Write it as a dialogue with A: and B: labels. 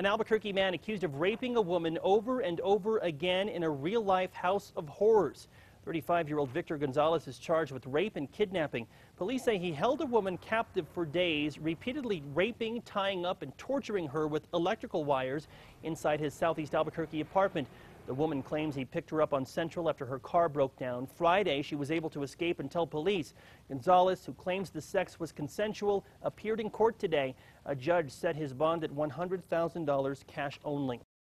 A: An Albuquerque man accused of raping a woman over and over again in a real life house of horrors. 35 year old Victor Gonzalez is charged with rape and kidnapping. Police say he held a woman captive for days, repeatedly raping, tying up, and torturing her with electrical wires inside his southeast Albuquerque apartment. The woman claims he picked her up on Central after her car broke down. Friday, she was able to escape and tell police. Gonzalez, who claims the sex was consensual, appeared in court today. A judge set his bond at $100,000 cash only.